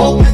open